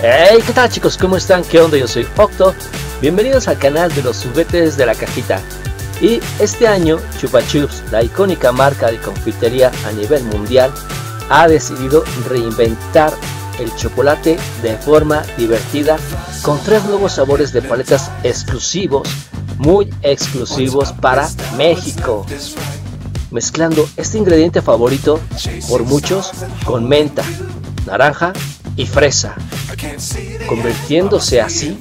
Hey, ¿qué tal chicos? ¿Cómo están? ¿Qué onda? Yo soy Octo. Bienvenidos al canal de los juguetes de la cajita. Y este año Chupa Chups, la icónica marca de confitería a nivel mundial, ha decidido reinventar el chocolate de forma divertida con tres nuevos sabores de paletas exclusivos, muy exclusivos para México. Mezclando este ingrediente favorito por muchos con menta, naranja y fresa, convirtiéndose así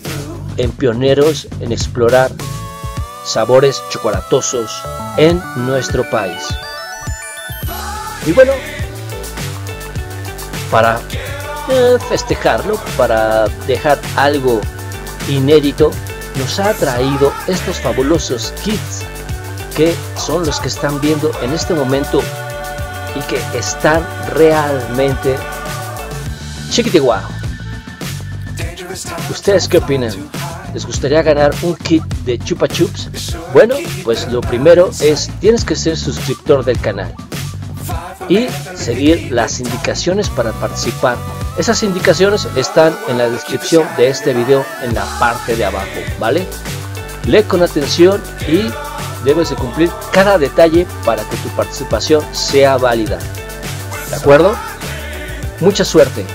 en pioneros en explorar sabores chocolatosos en nuestro país. Y bueno, para eh, festejarlo, para dejar algo inédito, nos ha traído estos fabulosos kits que son los que están viendo en este momento y que están realmente chiquitiguau. ¿Ustedes qué opinan? ¿Les gustaría ganar un kit de Chupa Chups? Bueno, pues lo primero es, tienes que ser suscriptor del canal y seguir las indicaciones para participar. Esas indicaciones están en la descripción de este video en la parte de abajo, ¿vale? Lee con atención y debes de cumplir cada detalle para que tu participación sea válida. ¿De acuerdo? Mucha suerte.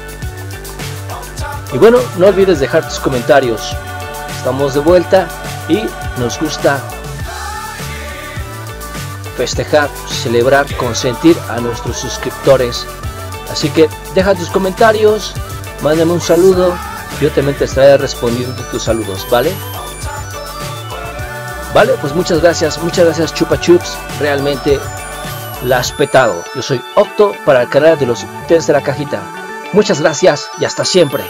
Y bueno, no olvides dejar tus comentarios. Estamos de vuelta y nos gusta festejar, celebrar, consentir a nuestros suscriptores. Así que deja tus comentarios, mándame un saludo, yo también te estaré respondiendo tus saludos, ¿vale? Vale, pues muchas gracias, muchas gracias Chupa Chups, realmente la has petado. Yo soy Octo para el canal de los test de la cajita. Muchas gracias y hasta siempre.